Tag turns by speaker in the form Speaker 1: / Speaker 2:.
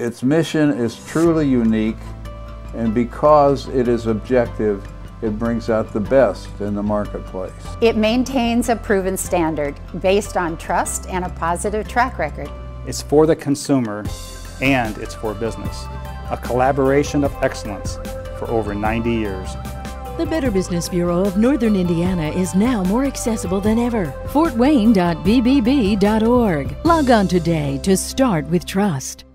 Speaker 1: Its mission is truly unique, and because it is objective, it brings out the best in the marketplace.
Speaker 2: It maintains a proven standard based on trust and a positive track record.
Speaker 3: It's for the consumer and it's for business. A collaboration of excellence for over 90 years.
Speaker 4: The Better Business Bureau of Northern Indiana is now more accessible than ever. FortWayne.bbb.org. Log on today to start with trust.